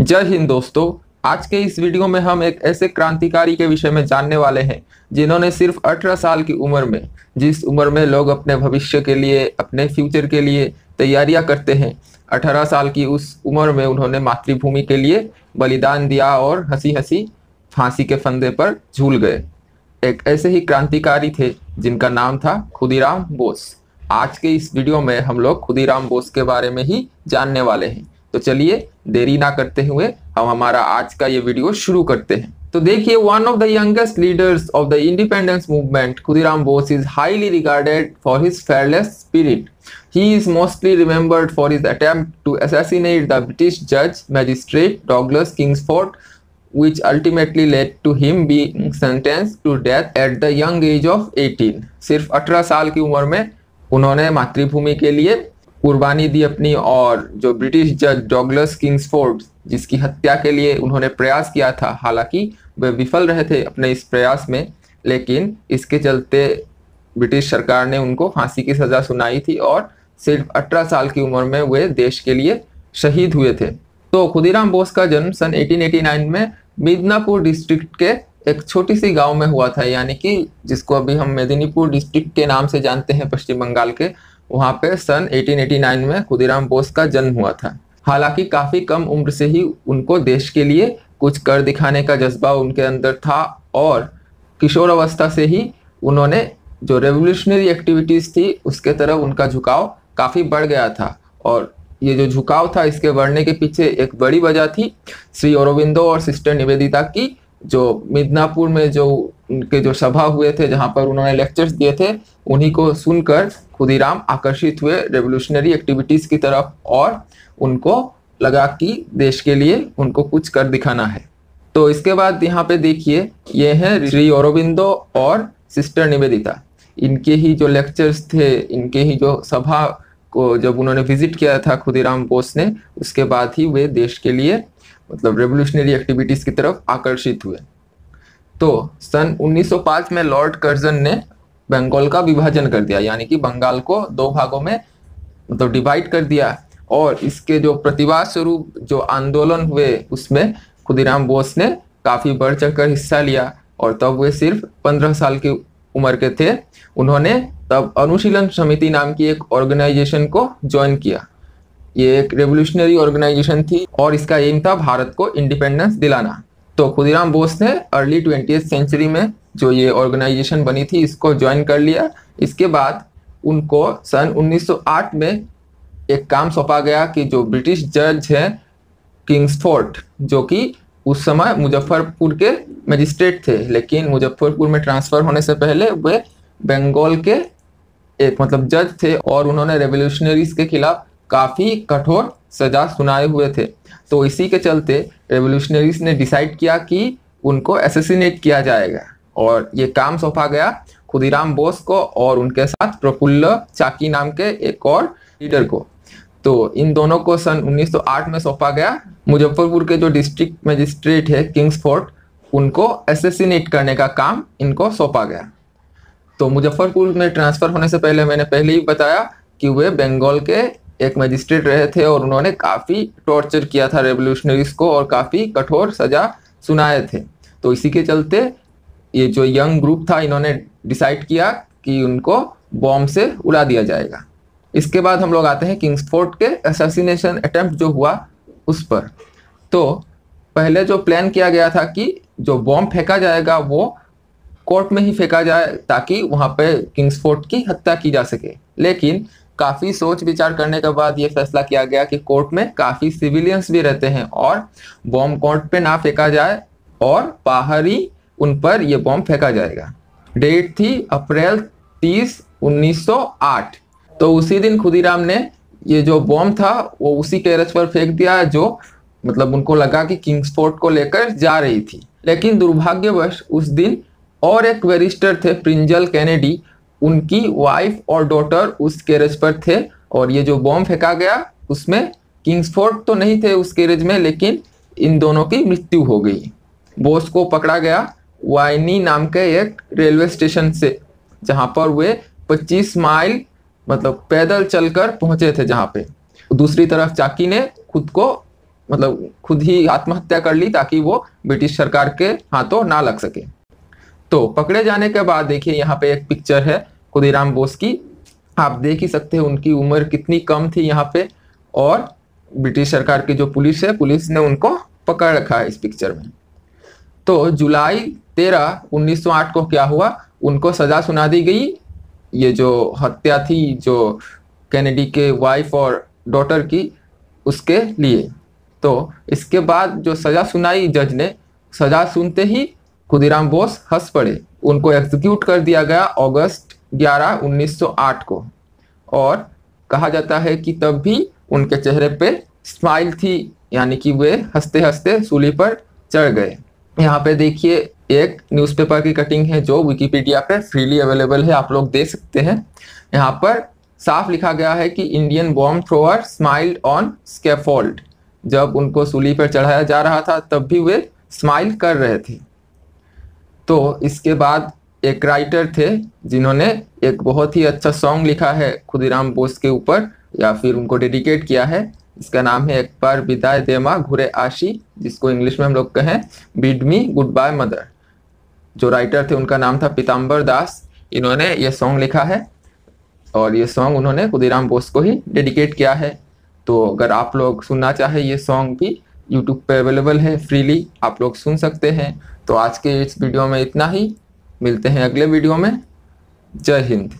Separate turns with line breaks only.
जय हिंद दोस्तों। आज के इस वीडियो में हम एक ऐसे क्रांतिकारी के विषय में जानने वाले हैं, जिन्होंने सिर्फ़ 18 साल की उम्र में, जिस उम्र में लोग अपने भविष्य के लिए, अपने फ्यूचर के लिए तैयारियाँ करते हैं 18 साल की उस उम्र में उन्होंने मातृभूमि के लिए बलिदान दिया और हँसी हँसी फांसी के फंदे पर झूल गए। एक ऐसे ही क्रांतिकारी थे, जिनका नाम था खुदीराम बोस। आज के इस वीडियो में हम लोग खुदीराम बोस के बारे में ही जानने वाले हैं। तो चलिए देरी ना करते हुए हम हमारा आज का ये वीडियो शुरू करते हैं। तो देखिए one of the youngest leaders of the independence movement Khudiram Bose is highly regarded for his fearless spirit he is mostly remembered for his to assassinate the British जज magistrate Douglas Kings which ultimately led to him being sentenced to death at the young age of 18 सिर्फ़ 18 साल की उम्र में उन्होंने मातृभूमि के लिए कुर्बानी दी अपनी और जो ब्रिटिश जज डॉगलस किंग्सफोर्ड, जिसकी हत्या के लिए उन्होंने प्रयास किया था, हालाँकि वे विफल रहे थे अपने इस प्रयास में, लेकिन इसके चलते ब्रिटिश सरकार ने उनको फांसी की सज़ा सुनाई थी और सिर्फ़ 18 साल की उम्र में वे देश के लिए शहीद हुए थे। तो खुदीराम बोस का जन्म सन 1889 में मिदनापुर डिस्ट्रिक्ट के एक छोटी सी गाँव में हुआ था, यानी कि जिसको अभी हम मेदिनीपुर डिस्ट्रिक्ट के नाम से जानते हैं, पश्चिम बंगाल के। वहाँ पे सन 1889 में खुदीराम बोस का जन्म हुआ था। हालाँकि काफ़ी कम उम्र से ही उनको देश के लिए कुछ कर दिखाने का जज्बा उनके अंदर था और किशोर अवस्था से ही उन्होंने जो रेवोल्यूशनरी एक्टिविटीज़ थी, उसके तरफ़ उनका झुकाव काफ़ी बढ़ गया था। और ये जो झुकाव था, इसके बढ़ने के पीछे एक बड़ी वजह थी श्री औरबिंदो और सिस्टर निवेदिता की जो मिदनापुर में जो उनके जो सभा हुए थे, जहाँ पर उन्होंने लेक्चर्स दिए थे, उन्हीं को सुनकर खुदीराम आकर्षित हुए रेवोल्यूशनरी एक्टिविटीज़ की तरफ़ और उनको लगा कि देश के लिए उनको कुछ कर दिखाना है। तो इसके बाद यहाँ पे देखिए, ये हैं श्री औरबिंदो और सिस्टर निवेदिता। इनके ही जो लेक्चर्स थे, इनके ही जो सभा को जब उन्होंने विज़िट किया था खुदीराम बोस ने, उसके बाद ही वे देश के लिए मतलब रेवोल्यूशनरी एक्टिविटीज़ की तरफ़ आकर्षित हुए। तो सन 1905 में लॉर्ड कर्जन ने बंगाल का विभाजन कर दिया, यानी कि बंगाल को दो भागों में मतलब तो डिवाइड कर दिया और इसके जो प्रतिवाद स्वरूप, जो आंदोलन हुए, उसमें खुदीराम बोस ने काफ़ी बढ़ चढ़ हिस्सा लिया और तब वे सिर्फ़ पंद्रह साल की उम्र के थे। उन्होंने तब अनुशीलन समिति नाम की एक ऑर्गेनाइजेशन को ज्वाइन किया। ये एक रेवोल्यूशनरी ऑर्गेनाइजेशन थी और इसका एम था भारत को इंडिपेंडेंस दिलाना। तो खुदीराम बोस ने अर्ली ट्वेंटी सेंचुरी में जो ये ऑर्गेनाइजेशन बनी थी, इसको ज्वाइन कर लिया। इसके बाद उनको सन 1908 में एक काम सौंपा गया कि जो ब्रिटिश जज है किंग्सफोर्ट जो कि उस समय मुजफ्फरपुर के मजिस्ट्रेट थे, लेकिन मुजफ्फरपुर में ट्रांसफ़र होने से पहले वे बंगाल के एक मतलब जज थे और उन्होंने रेवोल्यूशनरीज के खिलाफ काफ़ी कठोर सजा सुनाए हुए थे। तो इसी के चलते रेवोल्यूशनरीज ने डिसाइड किया कि उनको एसेसिनेट किया जाएगा। और ये काम सौंपा गया खुदीराम बोस को और उनके साथ प्रफुल्ल चाकी नाम के एक और लीडर को। तो इन दोनों को सन 1908 में सौंपा गया। मुजफ्फरपुर के जो डिस्ट्रिक्ट मजिस्ट्रेट है किंग्सफोर्ट उनको एसेसिनेट करने का काम इनको सौंपा गया। तो मुजफ्फरपुर में ट्रांसफ़र होने से पहले मैंने पहले ही बताया कि वे बंगाल के एक मजिस्ट्रेट रहे थे और उन्होंने काफ़ी टॉर्चर किया था रेवोल्यूशनरीज को और काफ़ी कठोर सज़ा सुनाए थे। तो इसी के चलते ये जो यंग ग्रुप था, इन्होंने डिसाइड किया कि उनको बॉम्ब से उड़ा दिया जाएगा। इसके बाद हम लोग आते हैं किंग्सफोर्ट के असैसिनेशन अटेम्प्ट जो हुआ उस पर। तो पहले जो प्लान किया गया था कि जो बॉम्ब फेंका जाएगा, वो कोर्ट में ही फेंका जाए ताकि वहाँ पे किंग्सफोर्ट की हत्या की जा सके। लेकिन काफ़ी सोच विचार करने के बाद ये फैसला किया गया कि कोर्ट में काफ़ी सिविलियंस भी रहते हैं और बॉम्ब कोर्ट पे ना फेंका जाए और बाहर उन पर यह बॉम्ब फेंका जाएगा। डेट थी अप्रैल 30 1908 तो उसी दिन खुदीराम ने ये जो बॉम्ब था, वो उसी कैरेज पर फेंक दिया जो मतलब उनको लगा कि किंग्सफोर्ट को लेकर जा रही थी। लेकिन दुर्भाग्यवश उस दिन और एक वेरिस्टर थे, प्रिंजल कैनेडी उनकी वाइफ और डॉटर उस कैरेज पर थे और ये जो बॉम्ब फेंका गया, उसमें किंग्सफोर्ड तो नहीं थे उस कैरेज में, लेकिन इन दोनों की मृत्यु हो गई। बोस को पकड़ा गया वाइनी नाम के एक रेलवे स्टेशन से, जहाँ पर वे 25 माइल मतलब पैदल चलकर पहुँचे थे जहाँ पे। दूसरी तरफ़ चाकी ने खुद को मतलब खुद ही आत्महत्या कर ली ताकि वो ब्रिटिश सरकार के हाथों ना लग सके। तो पकड़े जाने के बाद देखिए यहाँ पे एक पिक्चर है खुदीराम बोस की। आप देख ही सकते हैं उनकी उम्र कितनी कम थी यहाँ पे और ब्रिटिश सरकार की जो पुलिस है, पुलिस ने उनको पकड़ रखा है इस पिक्चर में। तो जुलाई तेरह 1908 को क्या हुआ? उनको सजा सुना दी गई। ये जो हत्या थी जो कैनेडी के वाइफ और डॉटर की, उसके लिए। तो इसके बाद जो सजा सुनाई जज ने, सजा सुनते ही खुदीराम बोस हंस पड़े। उनको एग्जीक्यूट कर दिया गया अगस्त 11 1908 को। और कहा जाता है कि तब भी उनके चेहरे पे स्माइल थी, यानी कि वे हँसते हँसते सूली पर चढ़ गए। यहाँ पे देखिए, एक न्यूज़पेपर की कटिंग है जो विकिपीडिया पे फ्रीली अवेलेबल है, आप लोग देख सकते हैं। यहाँ पर साफ़ लिखा गया है कि Indian bomb thrower smiled on scaffold जब उनको सूली पर चढ़ाया जा रहा था, तब भी वे स्माइल कर रहे थे। तो इसके बाद एक राइटर थे जिन्होंने एक बहुत ही अच्छा सॉन्ग लिखा है खुदीराम बोस के ऊपर, या फिर उनको डेडिकेट किया है। इसका नाम है एक बार विदाई देमा घुरे आशी, जिसको इंग्लिश में हम लोग कहें bid me good bye mother जो राइटर थे उनका नाम था पीताम्बर दास। इन्होंने ये सॉन्ग लिखा है और ये सॉन्ग उन्होंने खुदीराम बोस को ही डेडिकेट किया है। तो अगर आप लोग सुनना चाहे ये सॉन्ग भी यूट्यूब पे अवेलेबल है फ्रीली आप लोग सुन सकते हैं। तो आज के इस वीडियो में इतना ही। मिलते हैं अगले वीडियो में। जय हिंद।